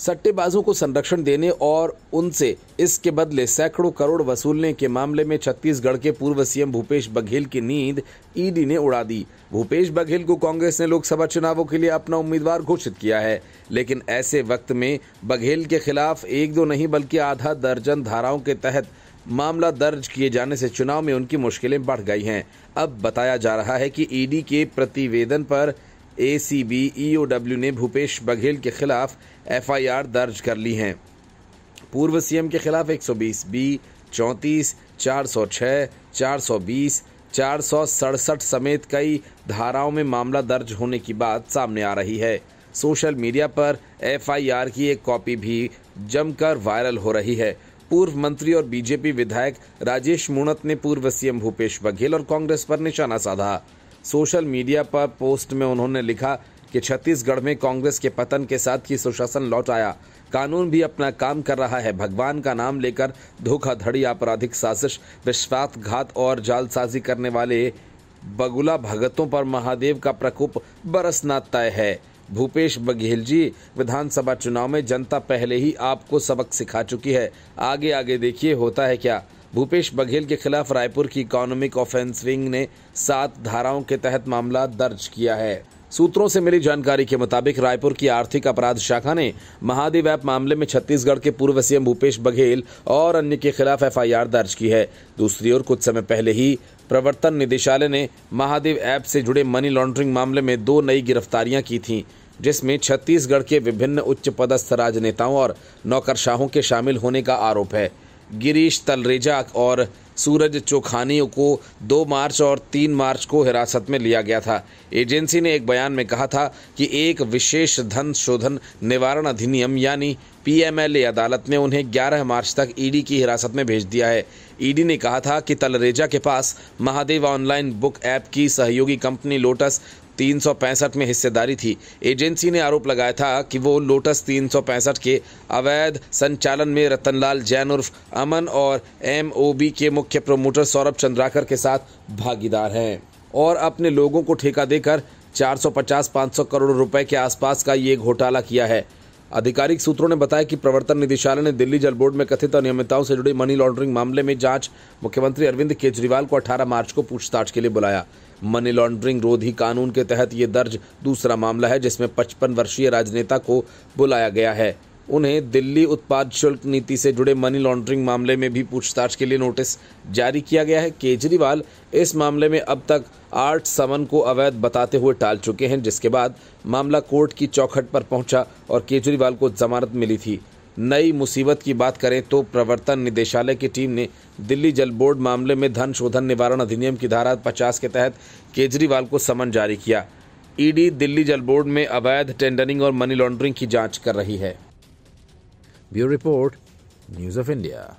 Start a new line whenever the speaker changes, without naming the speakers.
सट्टेबाजों को संरक्षण देने और उनसे इसके बदले सैकड़ों करोड़ वसूलने के मामले में छत्तीसगढ़ के पूर्व सीएम भूपेश बघेल की नींद ईडी ने उड़ा दी। भूपेश बघेल को कांग्रेस ने लोकसभा चुनावों के लिए अपना उम्मीदवार घोषित किया है, लेकिन ऐसे वक्त में बघेल के खिलाफ एक दो नहीं बल्कि आधा दर्जन धाराओं के तहत मामला दर्ज किए जाने से चुनाव में उनकी मुश्किलें बढ़ गई हैं। अब बताया जा रहा है कि ईडी के प्रतिवेदन पर एसीबी ईओडब्ल्यू ने भूपेश बघेल के खिलाफ एफआईआर दर्ज कर ली है। पूर्व सीएम के खिलाफ 120 बी चौंतीस, चार सौ चार सौ बीस, चार सौ सड़सठ समेत कई धाराओं में मामला दर्ज होने की बात सामने आ रही है। सोशल मीडिया पर एफआईआर की एक कॉपी भी जमकर वायरल हो रही है। पूर्व मंत्री और बीजेपी विधायक राजेश मूणत ने पूर्व सीएम भूपेश बघेल और कांग्रेस पर निशाना साधा। सोशल मीडिया पर पोस्ट में उन्होंने लिखा कि छत्तीसगढ़ में कांग्रेस के पतन के साथ ही सुशासन लौट आया। कानून भी अपना काम कर रहा है। भगवान का नाम लेकर धोखाधड़ी, आपराधिक साजिश, विश्वासघात और जालसाजी करने वाले बगुला भगतों पर महादेव का प्रकोप बरसना तय है। भूपेश बघेल जी, विधानसभा चुनाव में जनता पहले ही आपको सबक सिखा चुकी है। आगे आगे देखिए, होता है क्या? भूपेश बघेल के खिलाफ रायपुर की इकोनॉमिक ऑफेंस विंग ने सात धाराओं के तहत मामला दर्ज किया है। सूत्रों से मिली जानकारी के मुताबिक रायपुर की आर्थिक अपराध शाखा ने महादेव ऐप मामले में छत्तीसगढ़ के पूर्व सीएम भूपेश बघेल और अन्य के खिलाफ एफआईआर दर्ज की है। दूसरी ओर कुछ समय पहले ही प्रवर्तन निदेशालय ने महादेव ऐप से जुड़े मनी लॉन्ड्रिंग मामले में दो नई गिरफ्तारियाँ की थीं, जिसमें छत्तीसगढ़ के विभिन्न उच्च पदस्थ राजनेताओं और नौकरशाहों के शामिल होने का आरोप है। गिरीश तलरेजा और सूरज चोखानी को 2 मार्च और 3 मार्च को हिरासत में लिया गया था। एजेंसी ने एक बयान में कहा था कि एक विशेष धन शोधन निवारण अधिनियम यानी पीएमएलए अदालत ने उन्हें 11 मार्च तक ईडी की हिरासत में भेज दिया है। ईडी ने कहा था कि तलरेजा के पास महादेव ऑनलाइन बुक ऐप की सहयोगी कंपनी लोटस तीन सौ पैंसठ में हिस्सेदारी थी। एजेंसी ने आरोप लगाया था कि वो लोटस तीन सौ पैंसठ के अवैध संचालन में रतनलाल, जैन उर्फ़ अमन और एमओबी के मुख्य प्रमोटर सौरभ चंद्राकर के साथ भागीदार हैं और अपने लोगों को ठेका देकर 450-500 करोड़ रुपए के आसपास का ये घोटाला किया है। आधिकारिक सूत्रों ने बताया कि प्रवर्तन निदेशालय ने दिल्ली जल बोर्ड में कथित अनियमितताओं से जुड़ी मनी लॉन्ड्रिंग मामले में जाँच मुख्यमंत्री अरविंद केजरीवाल को 18 मार्च को पूछताछ के लिए बुलाया। मनी लॉन्ड्रिंग रोधी कानून के तहत ये दर्ज दूसरा मामला है जिसमें 55 वर्षीय राजनेता को बुलाया गया है। उन्हें दिल्ली उत्पाद शुल्क नीति से जुड़े मनी लॉन्ड्रिंग मामले में भी पूछताछ के लिए नोटिस जारी किया गया है। केजरीवाल इस मामले में अब तक आठ समन को अवैध बताते हुए टाल चुके हैं, जिसके बाद मामला कोर्ट की चौखट पर पहुँचा और केजरीवाल को जमानत मिली थी। नई मुसीबत की बात करें तो प्रवर्तन निदेशालय की टीम ने दिल्ली जल बोर्ड मामले में धन शोधन निवारण अधिनियम की धारा 50 के तहत केजरीवाल को समन जारी किया। ईडी दिल्ली जल बोर्ड में अवैध टेंडरिंग और मनी लॉन्ड्रिंग की जाँच कर रही है। Bureau Report, News of India.